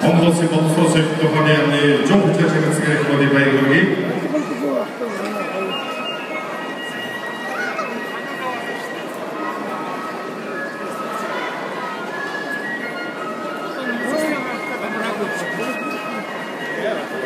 Konsolosy, konsolosy, dochodzimy ciągu trzeciego cyklu wody Bajer drugi. Yeah.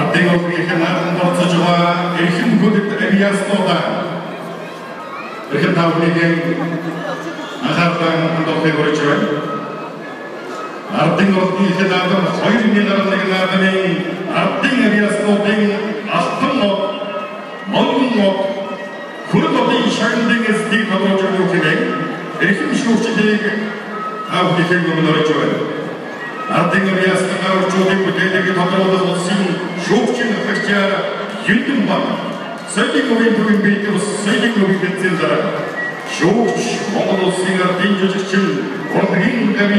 Ардын өвгийнхэн нааданд орцож байгаа эрхэм хөдөд авиаснуудаа эрхэм тавхигийн анхаарал хандуулахыг хүргэж байна. Ардын өвгийнхэн наадам 2001 наадмын ардын авиаснуудын алтан мод Монгол мод одын шагналын эсдийг тодорхойлж өгөх хэмээн эрхэм шүүгчлийг тавхигийн өмнө орж байна. Ардын авиасны орчуудын бүтээлийг хагчаар Хилдэн баг. Сэликовын бүгэн бийтус Сэликовын дэцэн дараа Шууч Монгол улсын ардын жүжигчин Урдгийн гавь